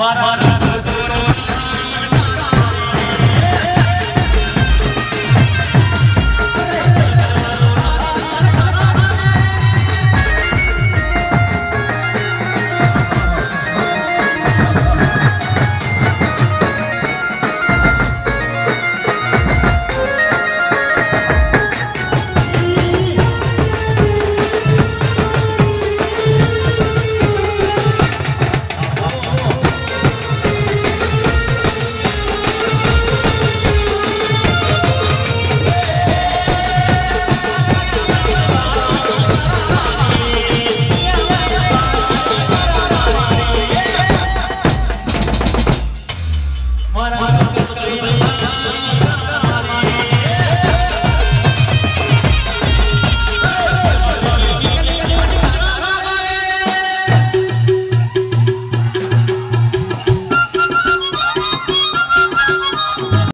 महाराज